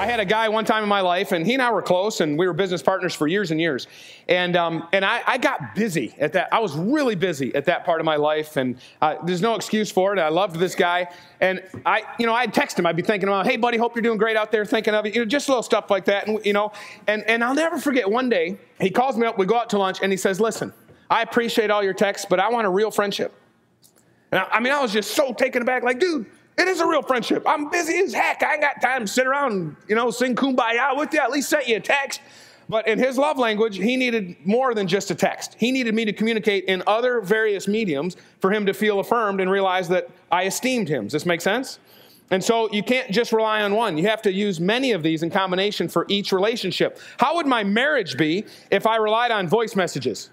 I had a guy one time in my life, and he and I were close, and we were business partners for years and years. And, um, and I, I, got busy at that. I was really busy at that part of my life, and uh, there's no excuse for it. I loved this guy. And I, you know, I'd text him. I'd be thinking about, hey, buddy, hope you're doing great out there, thinking of you. You know, just little stuff like that. And, you know, and, and I'll never forget one day, he calls me up, we go out to lunch, and he says, listen, I appreciate all your texts, but I want a real friendship. And I, I mean, I was just so taken aback, like, dude, it is a real friendship. I'm busy as heck. I ain't got time to sit around you know, sing kumbaya with you. At least sent you a text. But in his love language, he needed more than just a text. He needed me to communicate in other various mediums for him to feel affirmed and realize that I esteemed him. Does this make sense? And so you can't just rely on one. You have to use many of these in combination for each relationship. How would my marriage be if I relied on voice messages?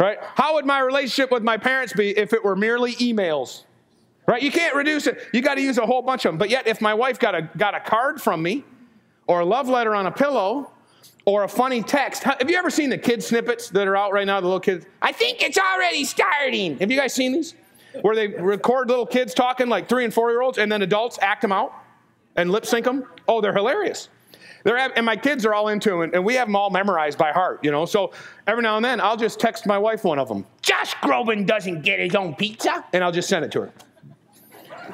Right? How would my relationship with my parents be if it were merely emails? Right? You can't reduce it. You got to use a whole bunch of them. But yet, if my wife got a, got a card from me, or a love letter on a pillow, or a funny text. Have you ever seen the kid snippets that are out right now? The little kids. I think it's already starting. Have you guys seen these? Where they record little kids talking like three and four year olds, and then adults act them out and lip sync them. Oh, they're hilarious. They're, and my kids are all into them, and we have them all memorized by heart, you know. So every now and then, I'll just text my wife one of them. Josh Groban doesn't get his own pizza, and I'll just send it to her.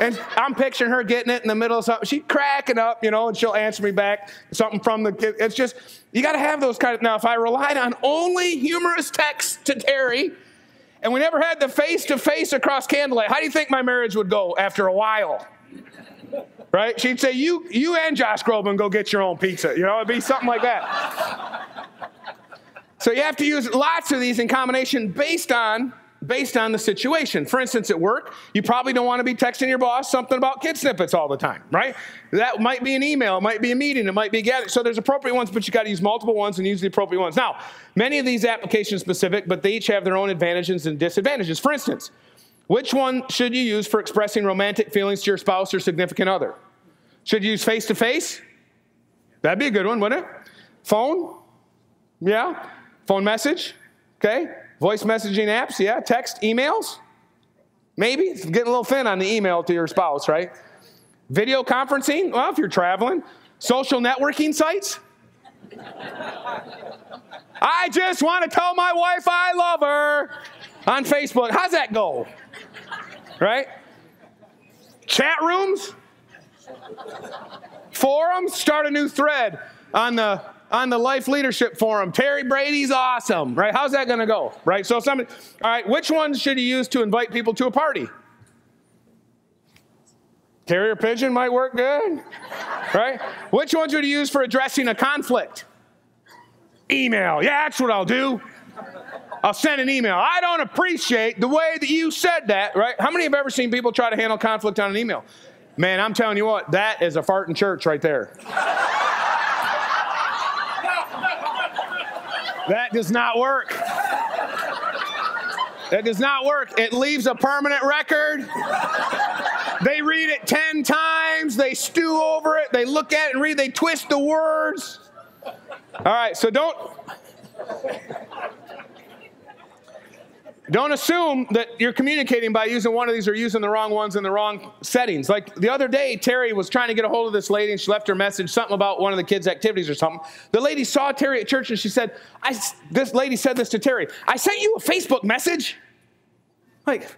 And I'm picturing her getting it in the middle of something. She's cracking up, you know, and she'll answer me back something from the kid. It's just, you got to have those kind of. Now, if I relied on only humorous texts to Terri, and we never had the face to face across candlelight, how do you think my marriage would go after a while? Right? She'd say, you, you and Josh Groban go get your own pizza. You know, it'd be something like that. so you have to use lots of these in combination based on based on the situation. For instance, at work, you probably don't want to be texting your boss something about kid snippets all the time, right? That might be an email, it might be a meeting, it might be a gathering. So there's appropriate ones, but you got to use multiple ones and use the appropriate ones. Now, many of these application specific, but they each have their own advantages and disadvantages. For instance, which one should you use for expressing romantic feelings to your spouse or significant other? Should you use face to face? That'd be a good one, wouldn't it? Phone? Yeah. Phone message? Okay. Voice messaging apps? Yeah. Text? Emails? Maybe. It's getting a little thin on the email to your spouse, right? Video conferencing? Well, if you're traveling. Social networking sites? I just want to tell my wife I love her on Facebook. How's that go? Right? Chat rooms, forums, start a new thread on the on the life leadership forum. Terri Brady's awesome, right? How's that going to go, right? So somebody, all right, which ones should you use to invite people to a party? Carrier pigeon might work good, right? Which ones would you use for addressing a conflict? Email. Yeah, that's what I'll do. I'll send an email. I don't appreciate the way that you said that, right? How many have ever seen people try to handle conflict on an email? Man, I'm telling you what, that is a fart in church right there. that does not work. That does not work. It leaves a permanent record. They read it 10 times, they stew over it, they look at it and read, they twist the words. All right, so don't don't assume that you're communicating by using one of these or using the wrong ones in the wrong settings. Like the other day, Terri was trying to get a hold of this lady and she left her message, something about one of the kids' activities or something. The lady saw Terri at church and she said, This lady said this to Terri I sent you a Facebook message. Like,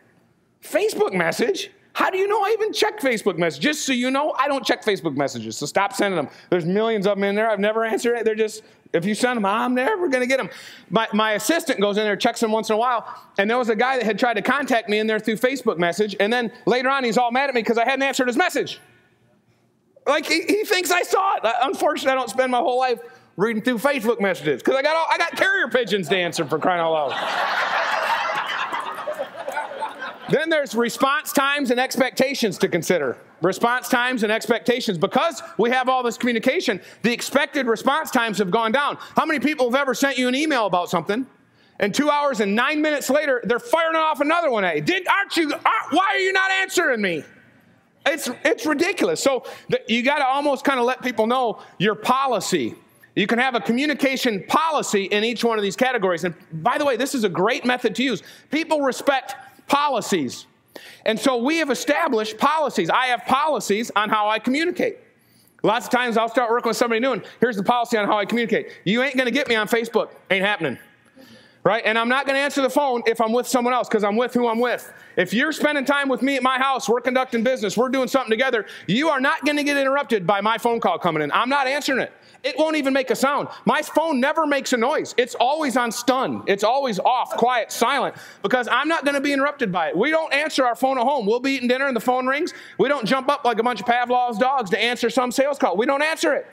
Facebook message? How do you know I even check Facebook messages? Just so you know, I don't check Facebook messages, so stop sending them. There's millions of them in there. I've never answered it. They're just, if you send them, I'm never going to get them. My, my assistant goes in there, checks them once in a while, and there was a guy that had tried to contact me in there through Facebook message, and then later on he's all mad at me because I hadn't answered his message. Like he, he thinks I saw it. Unfortunately, I don't spend my whole life reading through Facebook messages because I got all, I got carrier pigeons to answer for crying out loud. Then there's response times and expectations to consider. Response times and expectations. Because we have all this communication, the expected response times have gone down. How many people have ever sent you an email about something? And two hours and nine minutes later, they're firing off another one you. Did, aren't you, aren't, why are you not answering me? It's, it's ridiculous. So the, you got to almost kind of let people know your policy. You can have a communication policy in each one of these categories. And by the way, this is a great method to use. People respect policies. And so we have established policies. I have policies on how I communicate. Lots of times I'll start working with somebody new, and here's the policy on how I communicate. You ain't gonna get me on Facebook. Ain't happening. Right? And I'm not gonna answer the phone if I'm with someone else because I'm with who I'm with. If you're spending time with me at my house, we're conducting business, we're doing something together, you are not gonna get interrupted by my phone call coming in. I'm not answering it. It won't even make a sound. My phone never makes a noise. It's always on stun. It's always off, quiet, silent, because I'm not going to be interrupted by it. We don't answer our phone at home. We'll be eating dinner and the phone rings. We don't jump up like a bunch of Pavlov's dogs to answer some sales call. We don't answer it.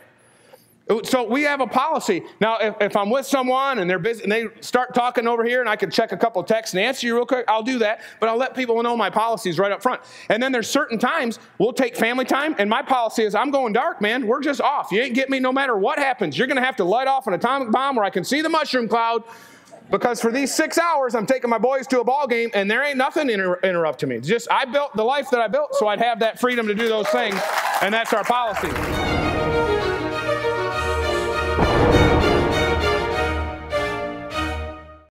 So we have a policy. Now, if, if, I'm with someone and they're busy and they start talking over here and I can check a couple texts and answer you real quick, I'll do that. But I'll let people know my policies right up front. And then there's certain times we'll take family time, and my policy is I'm going dark, man. We're just off. You ain't get me no matter what happens. You're gonna have to light off an atomic bomb where I can see the mushroom cloud. Because for these six hours, I'm taking my boys to a ball game, and there ain't nothing inter- interrupting me. just I built the life that I built, so I'd have that freedom to do those things, and that's our policy.